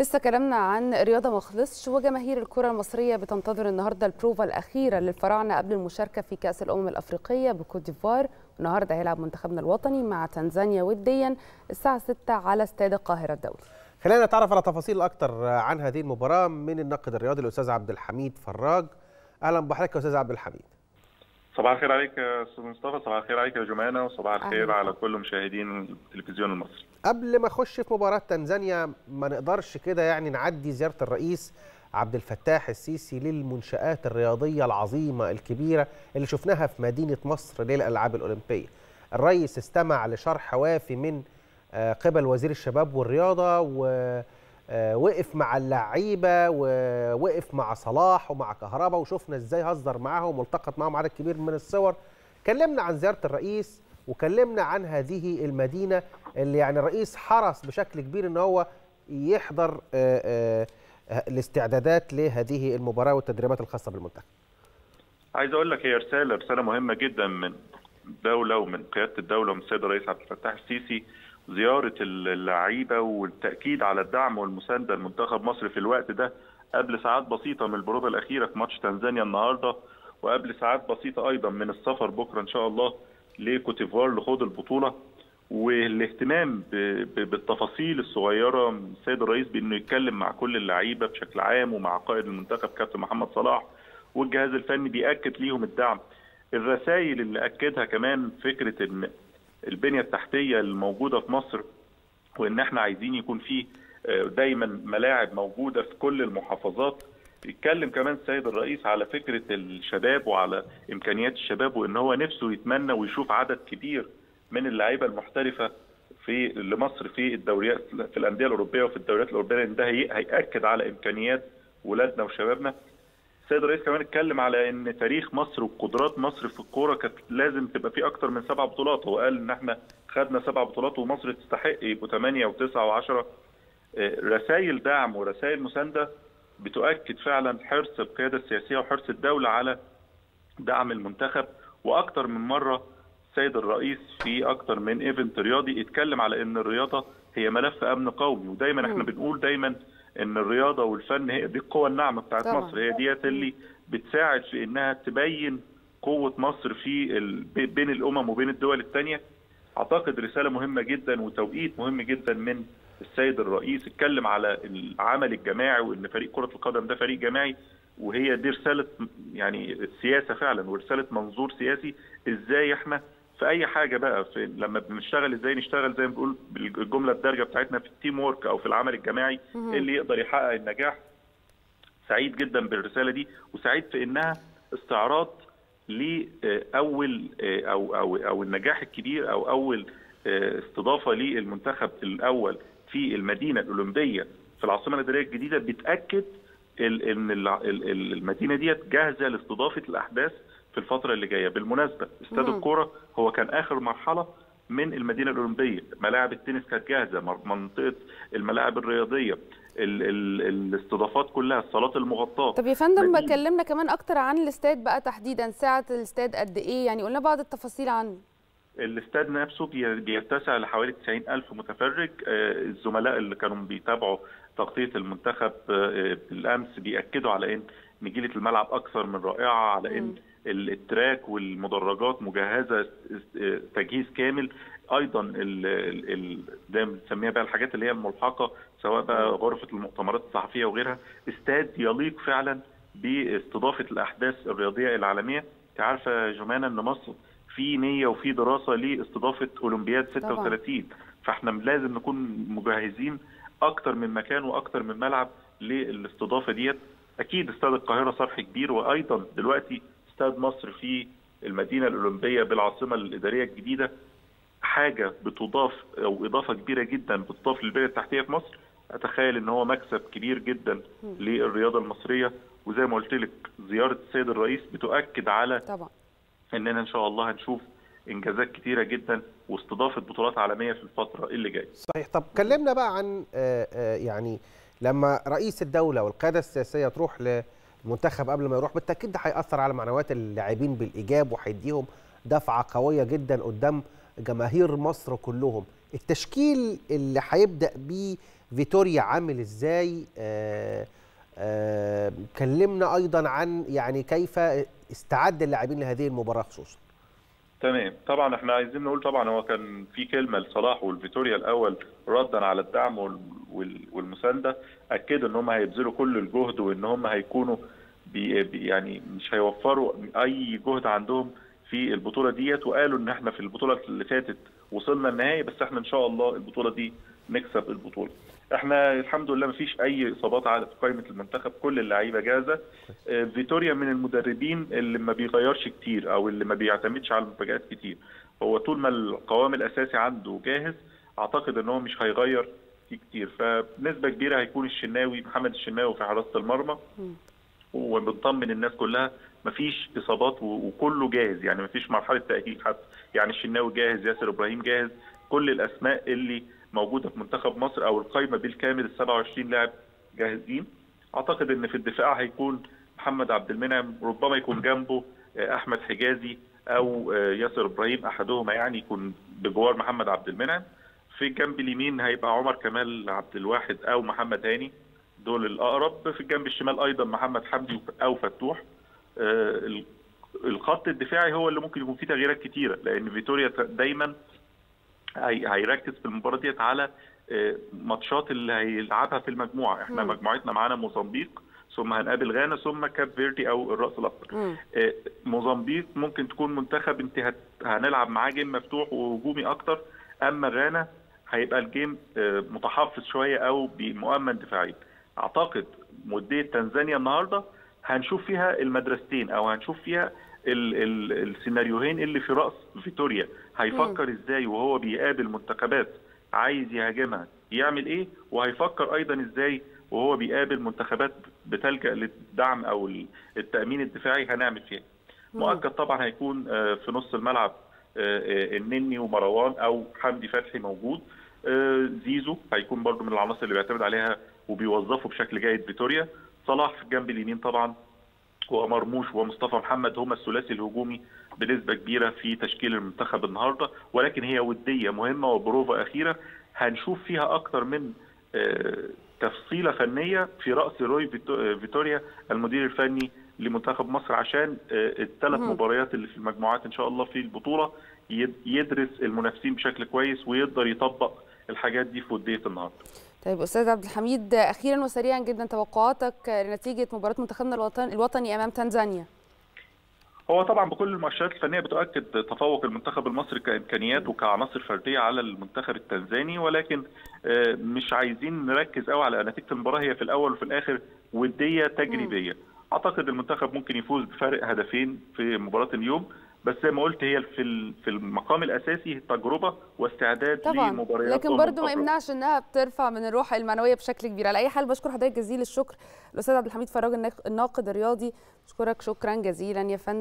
لسه كلامنا عن رياضة ما خلصش وجماهير الكرة المصرية بتنتظر النهاردة البروفا الأخيرة للفراعنة قبل المشاركة في كأس الأمم الأفريقية بكوت ديفوار؟ النهاردة هيلعب منتخبنا الوطني مع تنزانيا وديا الساعة 6 على استاد القاهرة الدولي. خلينا نتعرف على تفاصيل أكتر عن هذه المباراة من الناقد الرياضي الأستاذ عبد الحميد فراج. أهلا بحضرتك يا أستاذ عبد الحميد. صباح الخير عليك أستاذ مصطفى صباح الخير عليك يا جمانة وصباح الخير على كل مشاهدين التلفزيون المصري قبل ما أخش في مباراة تنزانيا ما نقدرش كده يعني نعدي زيارة الرئيس عبد الفتاح السيسي للمنشآت الرياضية العظيمة الكبيرة اللي شفناها في مدينة مصر للألعاب الأولمبية. الرئيس استمع لشرح وافي من قبل وزير الشباب والرياضة ووقف مع اللعيبة ووقف مع صلاح ومع كهربا وشفنا إزاي هزر معاهم والتقط معاهم عدد كبير من الصور. كلمنا عن زيارة الرئيس وكلمنا عن هذه المدينة اللي يعني الرئيس حرص بشكل كبير إن هو يحضر آآ آآ الاستعدادات لهذه المباراة والتدريبات الخاصة بالمنتخب. عايز أقول لك هي رسالة رسالة مهمة جدا من الدولة ومن قيادة الدولة ومن السيد الرئيس عبد الفتاح السيسي زيارة اللعيبة والتأكيد على الدعم والمساندة لمنتخب مصر في الوقت ده قبل ساعات بسيطة من البروفه الأخيرة في ماتش تنزانيا النهارده وقبل ساعات بسيطة أيضا من السفر بكرة إن شاء الله لكوتيفوار لخوض البطولة والاهتمام بالتفاصيل الصغيرة السيد الرئيس بإنه يتكلم مع كل اللعيبة بشكل عام ومع قائد المنتخب كابتن محمد صلاح والجهاز الفني بيأكد ليهم الدعم. الرسائل اللي أكدها كمان فكرة إن البنية التحتية الموجودة في مصر وإن إحنا عايزين يكون في دايما ملاعب موجودة في كل المحافظات يتكلم كمان السيد الرئيس على فكرة الشباب وعلى إمكانيات الشباب وإن هو نفسه يتمنى ويشوف عدد كبير من اللعيبة المحترفة في لمصر في الدوريات في الأندية الأوروبية وفي الدوريات الأوروبية لأن ده هيأكد على إمكانيات ولادنا وشبابنا. السيد الرئيس كمان اتكلم على إن تاريخ مصر وقدرات مصر في الكورة كانت لازم تبقى فيه أكتر من سبع بطولات. هو قال إن إحنا خدنا سبع بطولات ومصر تستحق يبقوا ثمانيه وتسعة وعشرة. رسائل دعم ورسائل مساندة بتؤكد فعلا حرص القيادة السياسية وحرص الدولة على دعم المنتخب. وأكثر من مرة السيد الرئيس في أكثر من ايفنت رياضي اتكلم على إن الرياضة هي ملف أمن قومي. ودايما إحنا بنقول دايما إن الرياضة والفن هي دي القوة الناعمة بتاعت طبعا. مصر. هي ديت اللي بتساعد في إنها تبين قوة مصر في ال... بين الأمم وبين الدول الثانية أعتقد رسالة مهمة جدا وتوقيت مهم جدا من السيد الرئيس. اتكلم على العمل الجماعي وإن فريق كرة القدم ده فريق جماعي وهي دي رسالة يعني سياسة فعلا ورسالة منظور سياسي إزاي إحنا في أي حاجة بقى في لما بنشتغل إزاي نشتغل زي ما بنقول بالجمله الدارجة بتاعتنا في ال team work أو في العمل الجماعي اللي يقدر يحقق النجاح؟ سعيد جدا بالرسالة دي وسعيد في إنها استعراض لأول أو أو أو النجاح الكبير أو أول استضافة للمنتخب الأول في المدينة الأولمبية في العاصمة الإدارية الجديدة بتأكد إن المدينة ديت جاهزة لاستضافة الأحداث في الفترة اللي جاية. بالمناسبة استاد الكورة هو كان آخر مرحلة من المدينة الأولمبية. ملاعب التنس كانت جاهزة منطقة الملاعب الرياضية ال ال الاستضافات كلها الصالات المغطاة. طب يا فندم كلمنا كمان أكتر عن الاستاد بقى تحديدا. سعه الاستاد قد إيه؟ يعني قلنا بعض التفاصيل عنه. الاستاد نفسه بيتسع لحوالي 90 ألف متفرج. الزملاء اللي كانوا بيتابعوا تغطية المنتخب بالأمس بيأكدوا على إن نجيلة الملعب أكثر من رائعة على إن التراك والمدرجات مجهزة تجهيز كامل. زي ما بنسميها بقى الحاجات اللي هي الملحقة سواء بقى غرفة المؤتمرات الصحفية وغيرها. استاد يليق فعلا باستضافة الأحداث الرياضية العالمية. أنت عارفة يا جمانة إن مصر في نية وفي دراسة لاستضافة أولمبياد 36 طبعا. فإحنا لازم نكون مجهزين أكتر من مكان وأكتر من ملعب للاستضافة ديت. أكيد استاد القاهرة صرح كبير وأيضا دلوقتي استاد مصر في المدينة الأولمبية بالعاصمة الإدارية الجديدة حاجة بتضاف أو إضافة كبيرة جدا بتضاف للبنيه التحتية في مصر. أتخيل إن هو مكسب كبير جدا للرياضة المصرية. وزي ما قلت لك زيارة السيد الرئيس بتؤكد على طبعا. إننا إن شاء الله هنشوف إنجازات كتيرة جدا واستضافة بطولات عالمية في الفترة اللي جاية. صحيح. طب كلمنا بقى عن يعني لما رئيس الدولة والقيادة السياسية تروح للمنتخب قبل ما يروح بالتأكيد ده هيأثر على معنويات اللاعبين بالإيجاب وهيديهم دفعة قوية جدا قدام جماهير مصر كلهم. التشكيل اللي هيبدأ بيه فيتوريا عامل إزاي؟ آه آه كلمنا أيضا عن يعني كيف استعد اللاعبين لهذه المباراة خصوصا. تمام. طبعا إحنا عايزين نقول طبعا هو كان في كلمة لصلاح والفيتوريا الأول ردا على الدعم والمساندة أكدوا إن هم هيبذلوا كل الجهد وإن هم هيكونوا بي يعني مش هيوفروا أي جهد عندهم في البطولة ديت وقالوا إن إحنا في البطولة اللي فاتت وصلنا النهائي بس إحنا إن شاء الله البطولة دي نكسب البطولة. إحنا الحمد لله ما فيش أي إصابات على قائمة المنتخب كل اللعيبة جاهزة. فيتوريا من المدربين اللي ما بيغيرش كتير أو اللي ما بيعتمدش على المفاجات كتير. هو طول ما القوام الأساسي عنده جاهز أعتقد إن هو مش هيغير فيه كتير. فبنسبه كبيرة هيكون الشناوي محمد الشناوي في حراسه المرمى. وبنطمن الناس كلها مفيش إصابات وكله جاهز. يعني مفيش مرحلة تأهيل حتى. يعني الشناوي جاهز ياسر إبراهيم جاهز. كل الأسماء اللي موجودة في منتخب مصر أو القائمه بالكامل ال 27 لاعب جاهزين. أعتقد إن في الدفاع هيكون محمد عبد المنعم. ربما يكون جنبه أحمد حجازي أو ياسر إبراهيم. احدهما يعني يكون بجوار محمد عبد المنعم. في الجنب اليمين هيبقى عمر كمال عبد الواحد أو محمد هاني دول الأقرب. في الجنب الشمال أيضا محمد حمدي أو فتوح. الخط الدفاعي هو اللي ممكن يكون فيه تغييرات كتيرة لأن فيتوريا دايما هيركز في المباراة ديت على ماتشات اللي هيلعبها في المجموعة. إحنا م. مجموعتنا معانا موزمبيق ثم هنقابل غانا ثم كاب فيردي أو الرأس الاخضر موزمبيق ممكن تكون منتخب انت هنلعب معاه جيم مفتوح وهجومي أكتر. أما غانا هيبقى الجيم متحفظ شوية أو مؤمن دفاعيا أعتقد موديه تنزانيا النهارده هنشوف فيها المدرستين أو هنشوف فيها ال ال السيناريوهين اللي في رأس فيتوريا. هيفكر إزاي وهو بيقابل منتخبات؟ عايز يهاجمها. يعمل إيه؟ وهيفكر أيضا إزاي وهو بيقابل منتخبات بتلجأ للدعم أو التأمين الدفاعي هنعمل فيها. مؤكد طبعا هيكون في نص الملعب. النني ومروان أو حمدي فتحي موجود. زيزو هيكون برضو من العناصر اللي بيعتمد عليها وبيوظفوا بشكل جيد فيتوريا. صلاح في الجنب اليمين طبعا ومرموش ومصطفى محمد هما الثلاثي الهجومي بنسبة كبيرة في تشكيل المنتخب النهارده. ولكن هي ودية مهمة وبروفا أخيرة. هنشوف فيها أكتر من تفصيلة فنية في رأس روي فيتوريا المدير الفني لمنتخب مصر عشان الثلاث مباريات اللي في المجموعات إن شاء الله في البطولة يدرس المنافسين بشكل كويس ويقدر يطبق الحاجات دي في وديه النهارده. طيب أستاذ عبد الحميد أخيرا وسريعا جدا توقعاتك لنتيجة مباراة منتخبنا الوطني الوطني أمام تنزانيا. هو طبعا بكل المؤشرات الفنية بتؤكد تفوق المنتخب المصري كإمكانيات وكعناصر فردية على المنتخب التنزاني ولكن مش عايزين نركز قوي على نتيجة المباراة. هي في الأول وفي الآخر ودية تجريبية. أعتقد المنتخب ممكن يفوز بفارق هدفين في مباراة اليوم بس زي ما قلت هي في في المقام الأساسي تجربة واستعداد طبعا لمباريات لكن برضو ما يمنعش إنها بترفع من الروح المعنوية بشكل كبير. على أي حال بشكر حضرتك جزيل الشكر الأستاذ عبد الحميد فراج الناقد الرياضي. بشكرك شكرا جزيلا يا فندم.